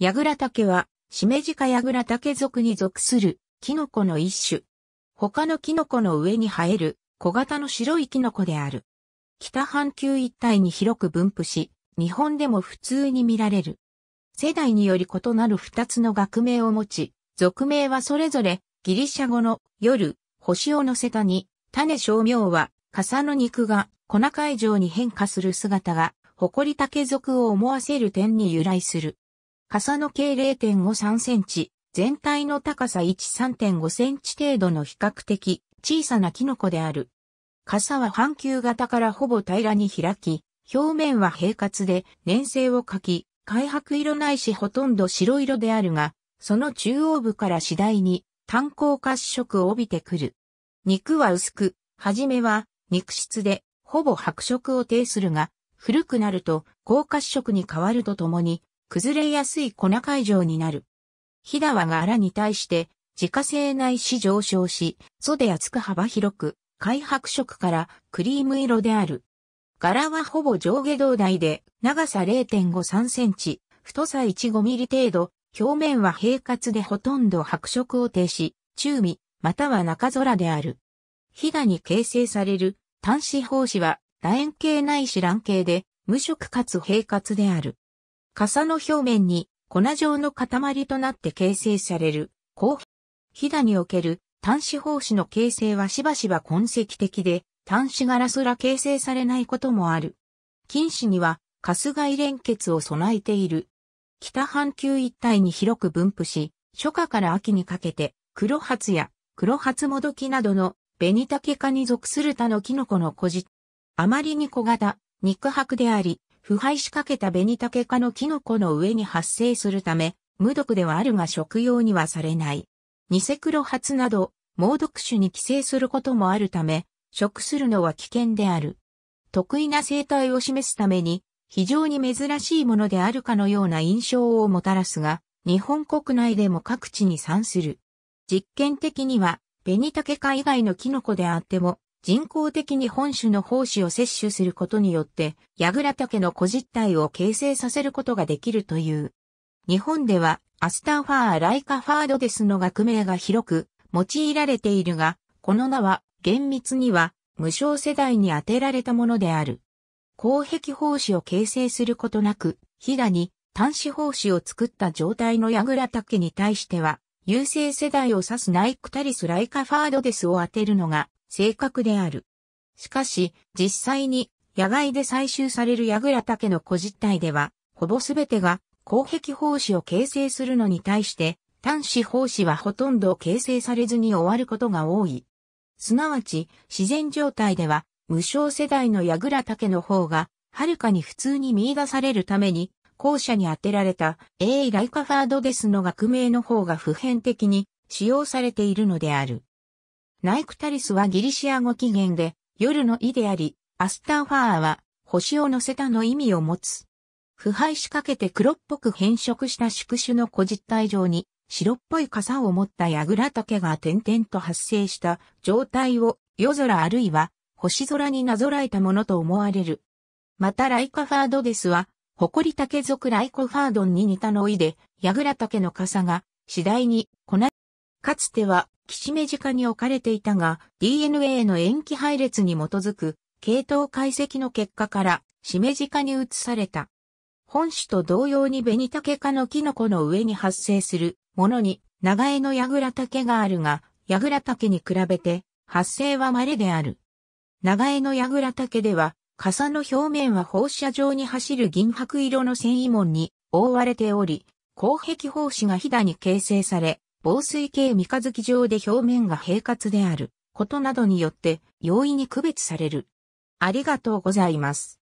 ヤグラタケは、しめじかヤグラタケ属に属する、キノコの一種。他のキノコの上に生える、小型の白いキノコである。北半球一帯に広く分布し、日本でも普通に見られる。世代により異なる二つの学名を持ち、俗名はそれぞれ、ギリシャ語の夜、星を乗せたに、種小名は、傘の肉が粉塊状に変化する姿が、誇り竹属を思わせる点に由来する。傘の径0.53センチ、全体の高さ1.3.5センチ程度の比較的小さなキノコである。傘は半球型からほぼ平らに開き、表面は平滑で粘性を書き、開白色ないしほとんど白色であるが、その中央部から次第に炭鉱褐色を帯びてくる。肉は薄く、はじめは肉質でほぼ白色を呈するが、古くなると高褐色に変わるとともに、崩れやすい粉塊状になる。ひだは柄に対して自家製内し上昇し、袖厚く幅広く、開白色からクリーム色である。柄はほぼ上下胴台で、長さ0.53センチ、太さ1-5ミリ程度、表面は平滑でほとんど白色を呈し、中身、または中空である。ひだに形成される端子胞子は楕円形ないし卵形で無色かつ平滑である。傘の表面に粉状の塊となって形成される、高ひだにおける端子胞子の形成はしばしば痕跡的で、端子柄すら形成されないこともある。近視には、春日連結を備えている。北半球一帯に広く分布し、初夏から秋にかけて、黒髪や黒髪もどきなどの紅竹科に属する他のキノコの小じ。あまりに小型、肉白であり、腐敗しかけた紅竹科のキノコの上に発生するため、無毒ではあるが食用にはされない。偽黒髪など、猛毒種に寄生することもあるため、食するのは危険である。得意な生態を示すために、非常に珍しいものであるかのような印象をもたらすが、日本国内でも各地に産する。実験的には、紅竹科以外のキノコであっても、人工的に本種の胞子を接種することによって、ヤグラタケの子実体を形成させることができるという。日本では、 Asterophora lycoperdoides の学名が広く用いられているが、この名は厳密には無性世代に当てられたものである。厚壁胞子を形成することなく、ひだに担子胞子を作った状態のヤグラタケに対しては、有性世代を指す Nyctalis lycoperdoides を当てるのが正確である。しかし、実際に野外で採集されるヤグラタケの小実体では、ほぼすべてが広壁胞子を形成するのに対して、端子胞子はほとんど形成されずに終わることが多い。すなわち、自然状態では、無償世代のヤグラタケの方が、はるかに普通に見出されるために、後者に当てられた A ライカファードデスの学名の方が普遍的に使用されているのである。ナイクタリスはギリシア語起源で夜の意であり、アスターファーは星を乗せたの意味を持つ。腐敗しかけて黒っぽく変色した宿主の小実体状に白っぽい傘を持ったヤグラタケが点々と発生した状態を夜空あるいは星空になぞらえたものと思われる。またライカファードデスは誇り竹属ライコファードンに似たノイで、ヤグラタケの傘が次第に粉、かつては、キシメジカに置かれていたが、DNA の塩基配列に基づく、系統解析の結果から、シメジカに移された。本種と同様にベニタケ科のキノコの上に発生するものに、長江のヤグラタケがあるが、ヤグラタケに比べて、発生は稀である。長江のヤグラタケでは、傘の表面は放射状に走る銀白色の繊維紋に覆われており、広壁胞子がひだに形成され、防水系三日月状で表面が平滑であることなどによって容易に区別される。ありがとうございます。